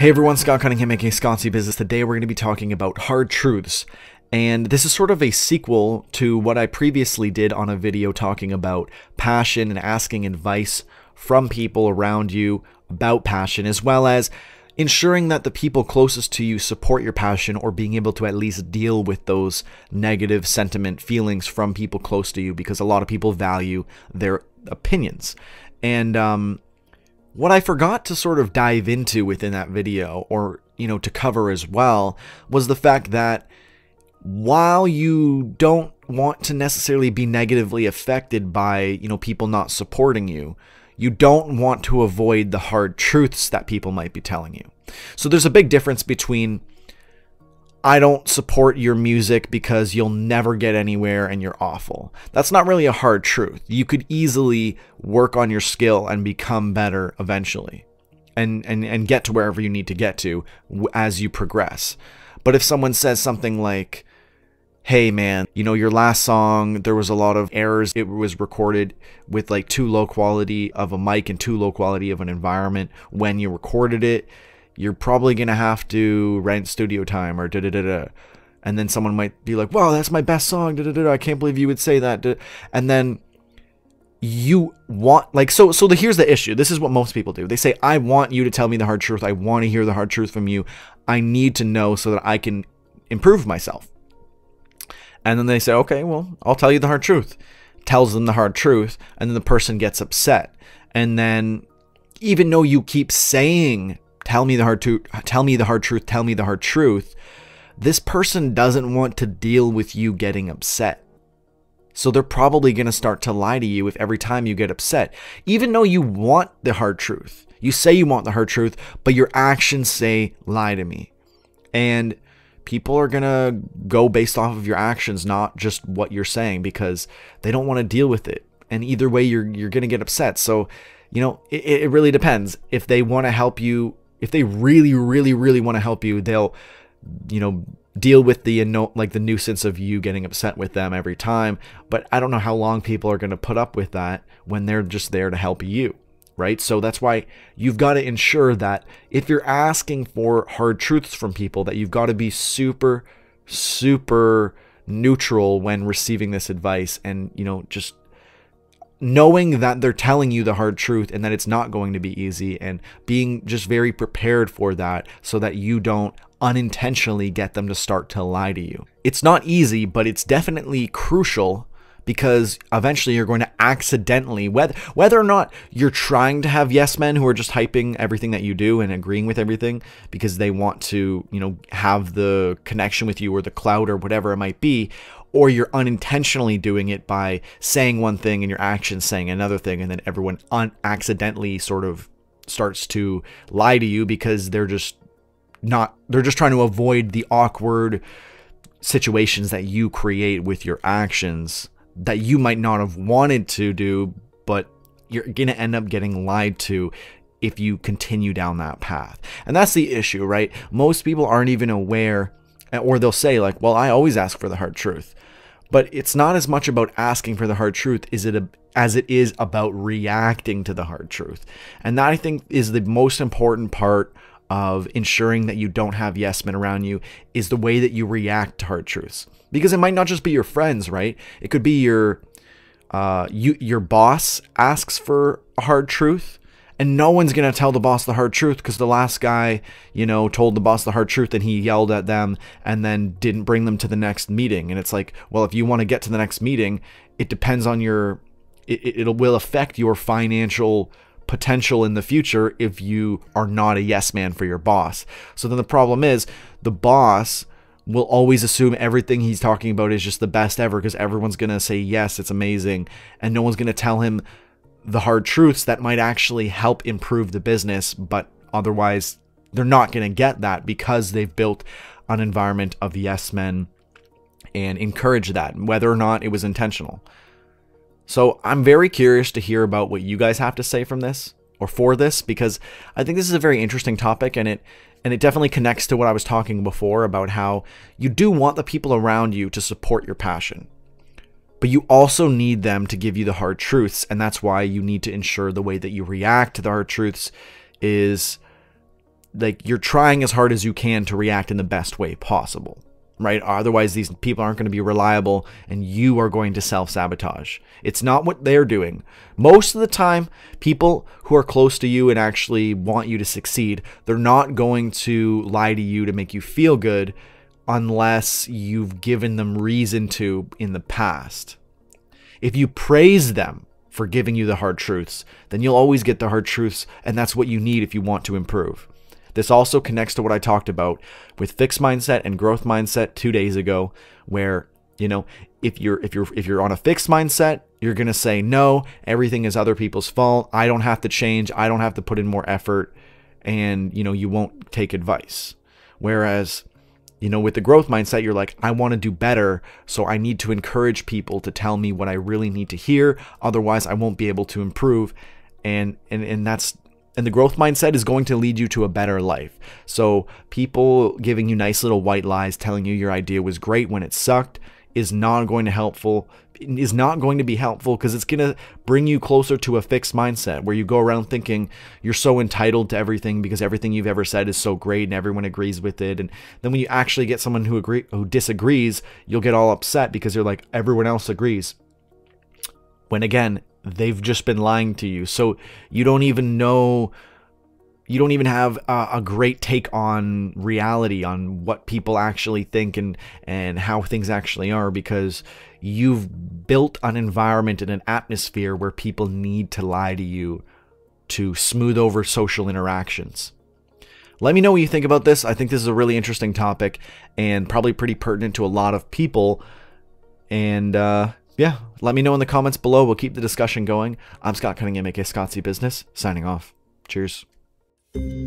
Hey everyone, Scott Cunningham making ScottCBusiness. Today we're going to be talking about hard truths. And this is sort of a sequel to what I previously did on a video talking about passion and asking advice from people around you about passion, as well as ensuring that the people closest to you support your passion or being able to at least deal with those negative sentiment feelings from people close to you because a lot of people value their opinions. And um, what I forgot to sort of dive into within that video or, you know, to cover as well was the fact that while you don't want to necessarily be negatively affected by, you know, people not supporting you, you don't want to avoid the hard truths that people might be telling you. So there's a big difference between I don't support your music because you'll never get anywhere and you're awful. That's not really a hard truth. You could easily work on your skill and become better eventually and, and, and get to wherever you need to get to as you progress. But if someone says something like, hey man, you know, your last song, there was a lot of errors. It was recorded with like too low quality of a mic and too low quality of an environment when you recorded it you're probably going to have to rent studio time or da da da da. And then someone might be like, wow, that's my best song. Da, da, da, I can't believe you would say that. And then you want like so so the here's the issue. This is what most people do. They say i want you to tell me the hard truth. I want to hear the hard truth from you. I need to know so that i can improve myself. And then they say okay well i'll tell you the hard truth. Tells them the hard truth and then the person gets upset. And then even though you keep saying tell me the hard truth, tell me the hard truth, tell me the hard truth, this person doesn't want to deal with you getting upset. So they're probably going to start to lie to you if every time you get upset, even though you want the hard truth. You say you want the hard truth, but your actions say lie to me. And people are going to go based off of your actions, not just what you're saying because they don't want to deal with it. And either way you're you're going to get upset. So, you know, it, it really depends. If they want to help you if they really, really, really want to help you, they'll, you know, deal with the like the nuisance of you getting upset with them every time. But I don't know how long people are going to put up with that when they're just there to help you, right? So that's why you've got to ensure that if you're asking for hard truths from people, that you've got to be super, super neutral when receiving this advice and you know just knowing that they're telling you the hard truth and that it's not going to be easy and being just very prepared for that so that you don't unintentionally get them to start to lie to you. It's not easy, but it's definitely crucial because eventually you're going to accidentally whether whether or not you're trying to have yes men who are just hyping everything that you do and agreeing with everything because they want to, you know, have the connection with you or the cloud or whatever it might be or you're unintentionally doing it by saying one thing and your actions saying another thing, and then everyone accidentally sort of starts to lie to you because they're just not, they're just trying to avoid the awkward situations that you create with your actions that you might not have wanted to do, but you're going to end up getting lied to if you continue down that path. And that's the issue, right? Most people aren't even aware or they'll say like, "Well, I always ask for the hard truth." But it's not as much about asking for the hard truth is it a, as it is about reacting to the hard truth. And that I think is the most important part of ensuring that you don't have yes men around you is the way that you react to hard truths. Because it might not just be your friends, right? It could be your uh, you your boss asks for a hard truth and no one's going to tell the boss the hard truth because the last guy, you know, told the boss the hard truth and he yelled at them and then didn't bring them to the next meeting. And it's like, well, if you want to get to the next meeting, it depends on your, it, it will affect your financial potential in the future if you are not a yes man for your boss. So then the problem is the boss will always assume everything he's talking about is just the best ever because everyone's going to say yes, it's amazing. And no one's going to tell him the hard truths that might actually help improve the business, but otherwise they're not going to get that because they've built an environment of yes men and encourage that, whether or not it was intentional. So I'm very curious to hear about what you guys have to say from this or for this because I think this is a very interesting topic and it and it definitely connects to what I was talking before about how you do want the people around you to support your passion but you also need them to give you the hard truths and that's why you need to ensure the way that you react to the hard truths is like you're trying as hard as you can to react in the best way possible right? Otherwise, these people aren't going to be reliable and you are going to self sabotage. It's not what they're doing. Most of the time, people who are close to you and actually want you to succeed, they're not going to lie to you to make you feel good unless you've given them reason to in the past. If you praise them for giving you the hard truths, then you'll always get the hard truths, and that's what you need if you want to improve. This also connects to what I talked about with fixed mindset and growth mindset 2 days ago where, you know, if you're if you're if you're on a fixed mindset, you're going to say no, everything is other people's fault. I don't have to change. I don't have to put in more effort and, you know, you won't take advice. Whereas you know, with the growth mindset, you're like, I want to do better, so I need to encourage people to tell me what I really need to hear. Otherwise, I won't be able to improve. And and and that's and the growth mindset is going to lead you to a better life. So, people giving you nice little white lies telling you your idea was great when it sucked is not going to helpful is not going to be helpful because it's going to bring you closer to a fixed mindset where you go around thinking you're so entitled to everything because everything you've ever said is so great and everyone agrees with it and then when you actually get someone who agree who disagrees you'll get all upset because you're like everyone else agrees when again they've just been lying to you. So you don't even know, you don't even have a, a, great take on reality, on what people actually think and, and how things actually are because you've built an environment and an atmosphere where people need to lie to you to smooth over social interactions. Let me know what you think about this. I think this is a really interesting topic and probably pretty pertinent to a lot of people. And uh, yeah, let me know in the comments below. We'll keep the discussion going. I'm Scott Cunningham, aka ScottCBusiness, signing off. Cheers thank you